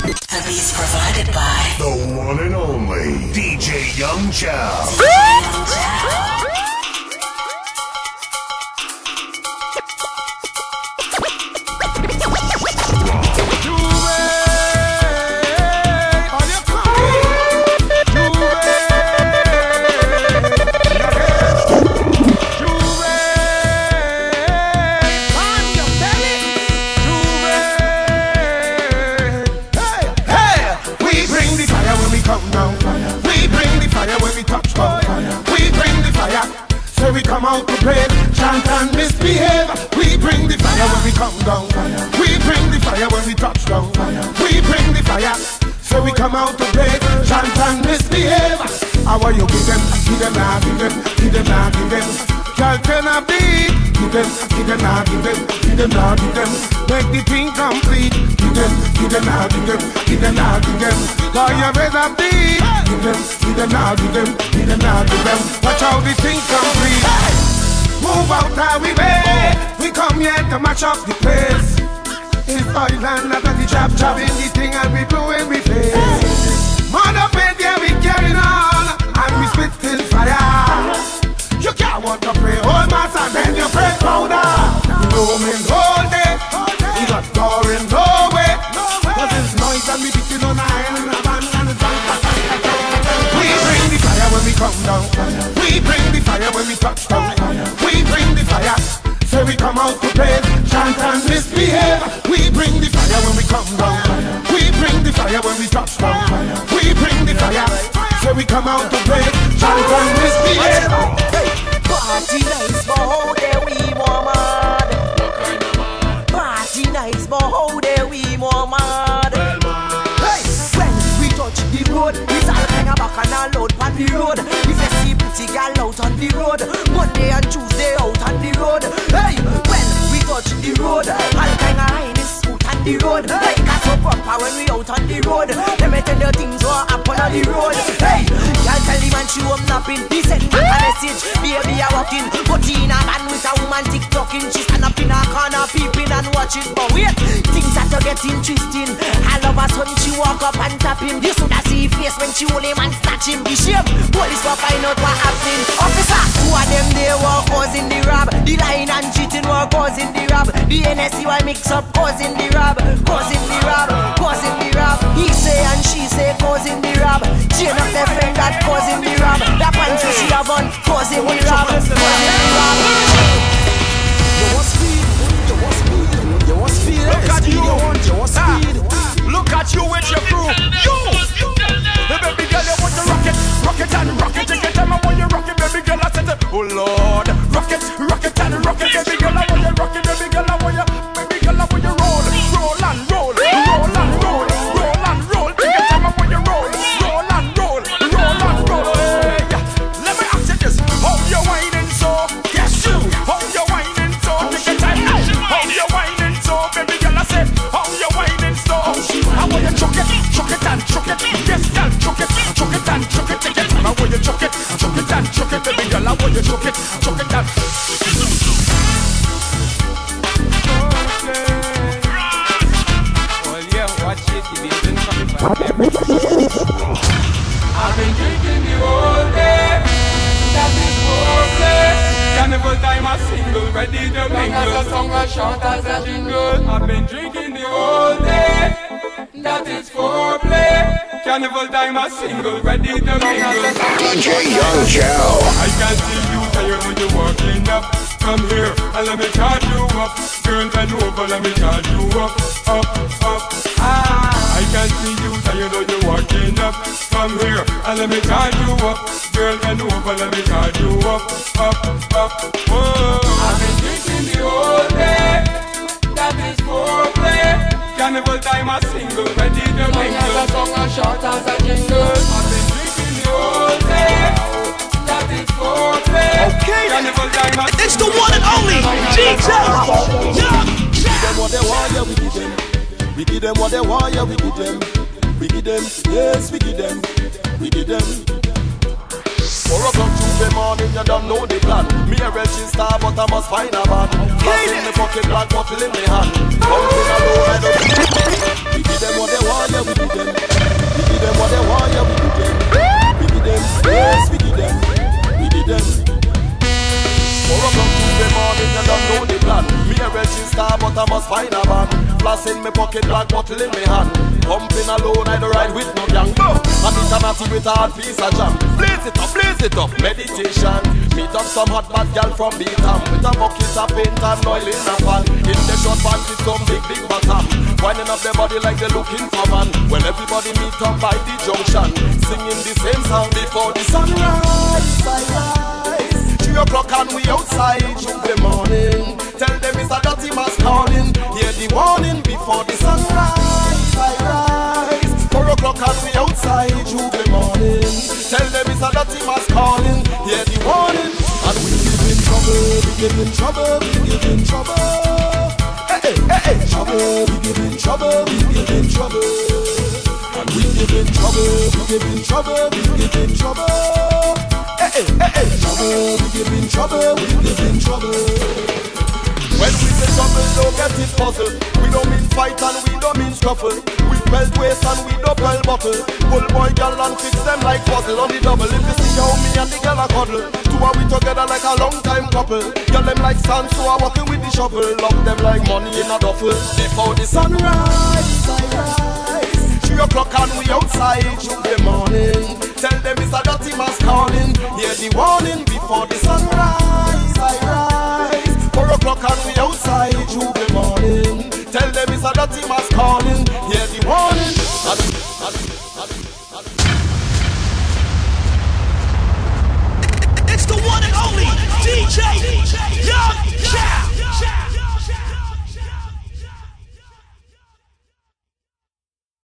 The beats provided by The one and only DJ Young Chow. So we come out to play, chant and misbehave. We bring the fire when we come down. We bring the fire when we touch down. We bring the fire. So we come out to play, chant and misbehave. How are you give them, give them, now, give them, give them, now, give them. Girl, turn up beat. Give them, give them, now, give them, give them, now, give them. Make the thing complete. Give them, give them, now, give them, give them, now, give them. Call your better beat. Give them, give them, now, give them, give them, now, give them. Watch how the thing complete. Move out we way. We come here to match up the place. It's Thailand after the job, job in the thing and we blowing we face. Come down. We bring the fire when we touch down. We bring the fire. Say we come out to play, chant and misbehave. Party nice, but how dare we more mad? Party nice, but how dare we more mad? Hey, when we touch the road, all kind of back and all load on the road. You see pretty gal out on the road, Monday and Tuesday I walking. But in a man with a woman TikToking, she stand up in a corner peeping and watching. But wait, things are to get interesting. All of a sudden she walk up and tap him. You should have see face when she hold him and snatch him. Be shame. Police will find out what happening. Officer, two of them they were causing the rob. The lying and cheating were causing the rob. The NSC mix up causing the rob, causing the rob, causing the rob. He say and she say causing the rob. Chain up their friend to. As a song, as short as a jingle. I've been drinking the whole day. That is foreplay. Carnival time, a single, ready to mingle. DJ Young Chow. I can see you tired when you're walking up. Come here and let me charge you up. Girl, bend over, let me charge you up, up, up. Ah, I can see you tired when you're walking up. Come here and let me charge you up. Girl, bend over, let me charge you up, up, up. Whoa. Okay, It's the one and only DJ Young Give them what they want, yeah, we give them. We give them what they want, yeah, we give them. We give them, yes, we give them. We give them. Every morning you don't know the plan. Me a raging star, but I must find a man. Pass in the pocket, black bottle in my hand. We give them what they want, yeah, we give them. We give them what they want, yeah, we give them. We give them, yes, we give them. We give them. Four o'clock Tuesday morning, you don't know the plan. Me a raging star, but I must find a man. Flash in my pocket, black bottle in my hand. Pumping alone, I don't ride with no gang. No, I meet a natty with a hard piece of jam. Blaze it up, blaze it up, meditation. Meet up some hot bad gal from Beatam with a bucket of paint and oil in a pan. In the short pants with some big big bottom. Winding up their body like they're looking for man. When everybody meet up by the junction, singing the same song mass calling. Hear the warning. And we give in trouble, we give in trouble, we give in trouble. Hey, hey, hey. Trouble, we give in trouble, we give in trouble. And we give in trouble, we give in trouble, we give in trouble. Hey, hey, hey. Trouble, we give in trouble, we give in trouble. When we say trouble, don't get it puzzled. We don't mean fight and we don't mean scuffle. We belt waist and we don't bell bottle. Pull boy gal and fix them like puzzle on the double. If you see how me and the gal a cuddle, two are we together like a long time couple. Girl them like sand, so I walking with the shovel. Love them like money in a duffel. Before the sunrise, I rise. Three o'clock and we outside Tuesday morning. Tell them